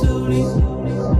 slowly.